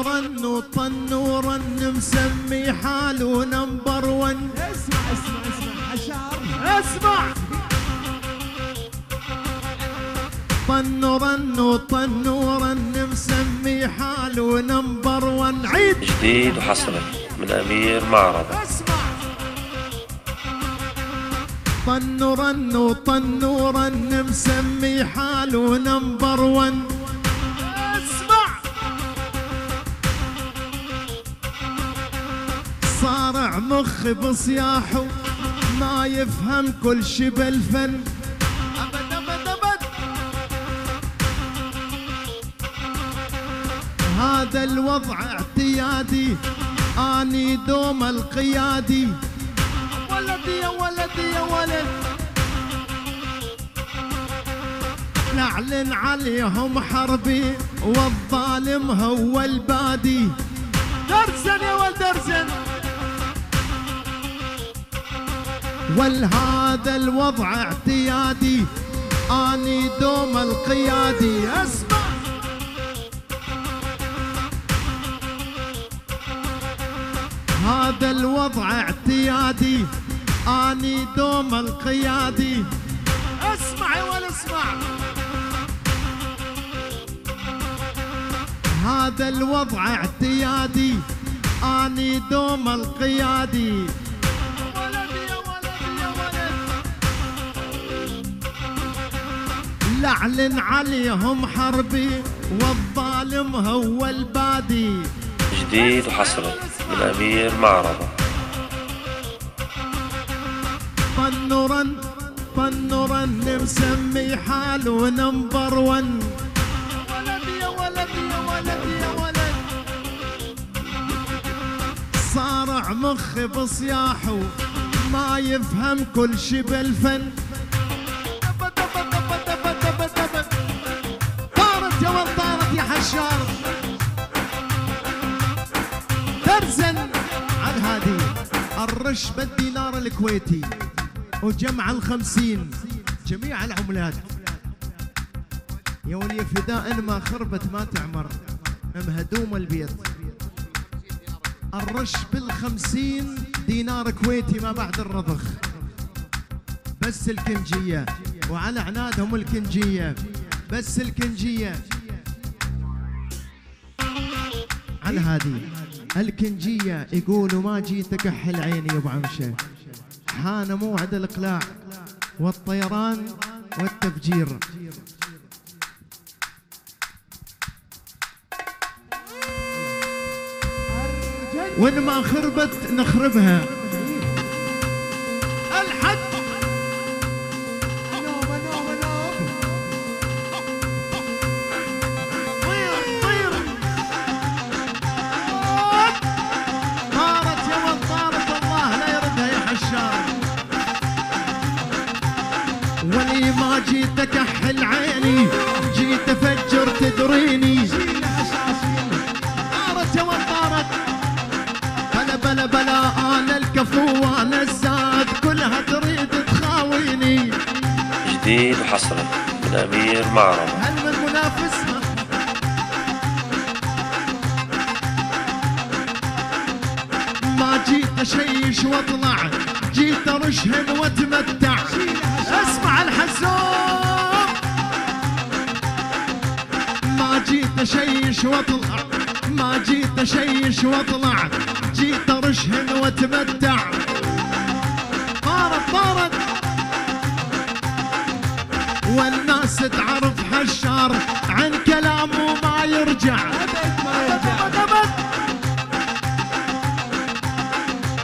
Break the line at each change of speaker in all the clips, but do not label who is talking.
طنورا وطنورا مسمي حاله نمبر ون
اسمع اسمع اسمع حشار
اسمع. طنورا وطنورا مسمي حاله نمبر ون عيد.
جديد وحصري من أمير معرضة.
اسمع. طنورا وطنورا مسمي حاله نمبر ون صارع مخي بصياحه ما يفهم كل شي بالفن. أبد أبد أبد. هذا الوضع اعتيادي آني دوم القيادي. ولدي يا ولدي يا ولد. نعلن عليهم حربي والظالم هو البادي. درسن يا ولد درسن والهذا الوضع اعتيادي؟ آني دوم القيادي. أسمع. هذا الوضع اعتيادي. آني دوم القيادي. أسمع ولد اسمع هذا الوضع اعتيادي. آني دوم القيادي. لعلن عليهم حربي والظالم هو البادي.
جديد وحصري من أمير معرضة.
طنورا طنورا مسمي حاله نمبر ون. ولدي يا ولدي يا ولدي يا ولد صارع مخي بصياحه ما يفهم كل شي بالفن. الرش بالدينار الكويتي وجمع الخمسين. جميع العملات. يا ولي فداء ما خربت ما تعمر. مهدوم البيت. الرش بالخمسين دينار كويتي ما بعد الرضخ. بس الكنجية. وعلى عنادهم الكنجية. بس الكنجية. على هذه الكنجية يقولوا ما جيت أكحل عيني يا أبو عمشة. حان موعد الإقلاع والطيران والتفجير. وإن ما خربت نخربها. عيني جيت افجر تدريني. طارت يا ولد طارت بلا بلا بلا أنا الكفو وأنا الزاد كلها تريد تخاويني.
جديد وحصري من أمير معرضة
هل من منافسها ما جيت أشيش وأطلع جيت ارشهن وأتمتع. اسمع الحزوم اشيش واطلع. ما جيت اشيش واطلع. جيت ارشهن واتمتع. طارت طارت. والناس تعرف حشار عن كلامه ما يرجع. أبد.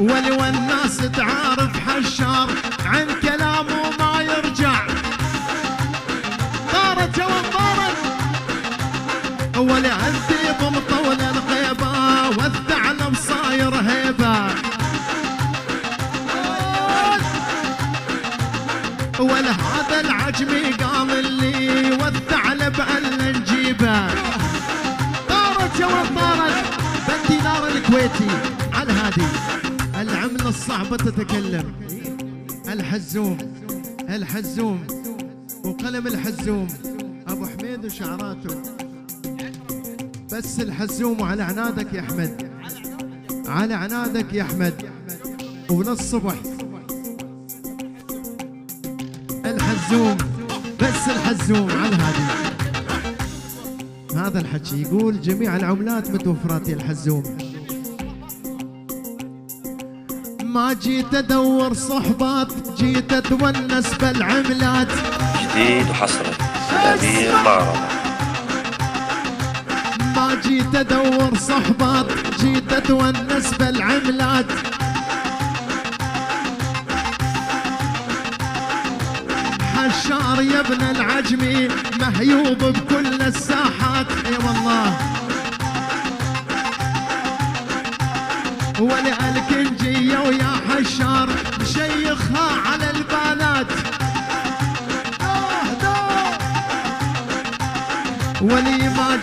ولي والناس تعرف حشار عن كلامه ولي الذيب مطول الغيبة والثعلب صاير هيبة. ولا هذا العجمي قام اللي والثعلب ألا نجيبه. طارت يا ولد طارت. بالدينار الكويتي على هذه العملة الصعبة تتكلم. الحزوم الحزوم وقلم الحزوم. أبو حميد وشعراته. بس الحزوم وعلى عنادك يا أحمد. على عنادك يا أحمد. ومن الصبح الحزوم بس الحزوم على الهادي. هذا الحكي يقول جميع العملات متوفرات يا الحزوم. ما جيت أدور صحبات جيت أتونس بالعملات.
جديد وحصري الأمير معرض
جيت أدور صحبات جيت أتونس بالعملات. حشار يا ابن العجمي مهيوب بكل الساحات.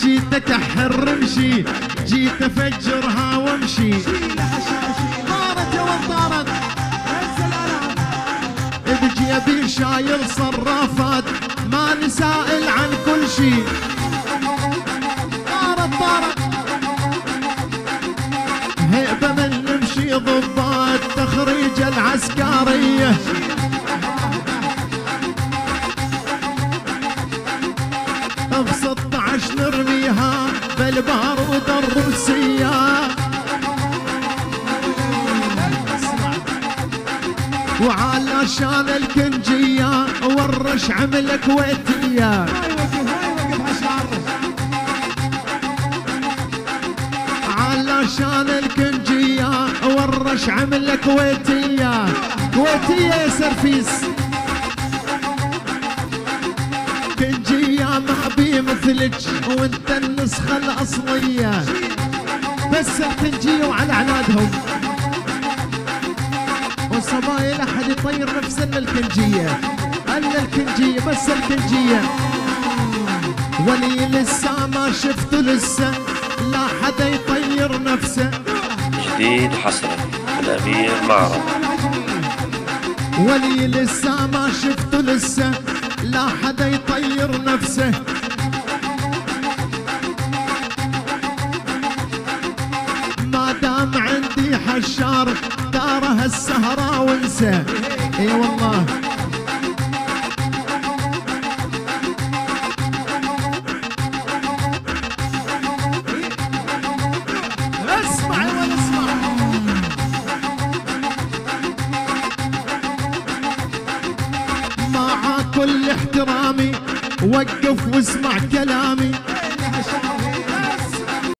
جيت اكحر رمشي جيت افجرها وامشي. طارت يا ولد طارت؟ بجيبي شايل صرافات ما نسائل عن كل شي. طارت طارت. هيبة من نمشي ضباط تخريج بالبارود الروسية وعلشان الكنجية ورش عمل كويتية
ما يوقف ما يوقف حشار
علشان الكنجية ورش عمل كويتية كويتية سرفيس. كنجية ما مثلك وانت النسخة الأصلية بس الكنجية وعلى عنادهم والصبايا لا حد يطير نفسه الا الكنجية. الا الكنجية بس الكنجية. ولي لسه ما شفته لسه. لا حدا يطير نفسه.
جديد وحصري الأمير معرض.
ولي لسه ما شفته لسه. لا حدا يطير نفسه. عندي حشار داره السهرة وانسى. إي والله. اسمع ولا اسمع. مع كل احترامي وقف واسمع كلامي.